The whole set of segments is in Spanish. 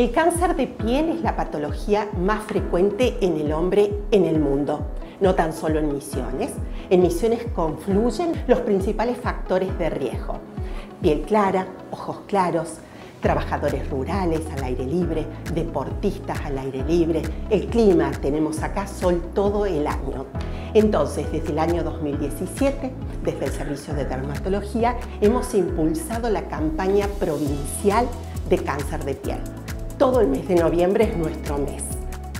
El cáncer de piel es la patología más frecuente en el hombre en el mundo, no tan solo en Misiones. En Misiones confluyen los principales factores de riesgo. Piel clara, ojos claros, trabajadores rurales al aire libre, deportistas al aire libre, el clima, tenemos acá sol todo el año. Entonces, desde el año 2017, desde el Servicio de Dermatología, hemos impulsado la campaña provincial de cáncer de piel todo el mes de noviembre es nuestro mes.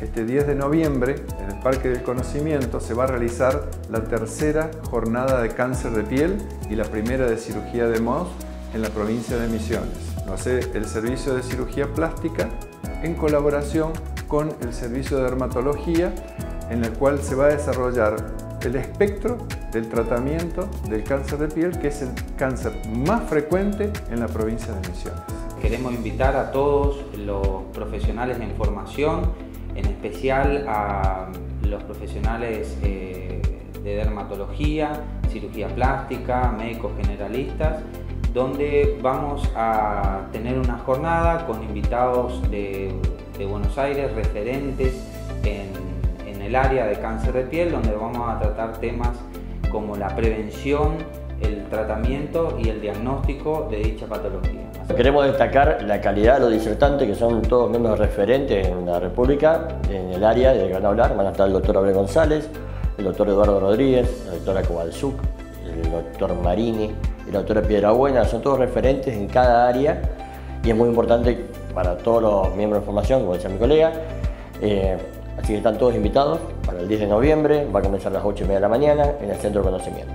Este 10 de noviembre, en el Parque del Conocimiento, se va a realizar la tercera jornada de cáncer de piel y la primera de cirugía de MOS en la provincia de Misiones. Lo hace el Servicio de Cirugía Plástica en colaboración con el Servicio de Dermatología, en el cual se va a desarrollar el espectro del tratamiento del cáncer de piel, que es el cáncer más frecuente en la provincia de Misiones. Queremos invitar a todos los profesionales en formación, en especial a los profesionales eh, de dermatología, cirugía plástica, médicos generalistas, donde vamos a tener una jornada con invitados de, Buenos Aires, referentes en, en el área de cáncer de piel, donde vamos a tratar temas como la prevención, el tratamiento y el diagnóstico de dicha patología. Queremos destacar la calidad de los disertantes, que son todos miembros referentes en la República, en el área de que van a hablar. Van a estar el doctor Abel González, el doctor Eduardo Rodríguez, la doctora Cobalzuc, el doctor Marini la doctora Piedrabuena. Son todos referentes en cada área y es muy importante para todos los miembros de formación, como decía mi colega. Eh, así que están todos invitados para el 10 de noviembre, va a comenzar a las 8 y media de la mañana en el Centro de Conocimiento.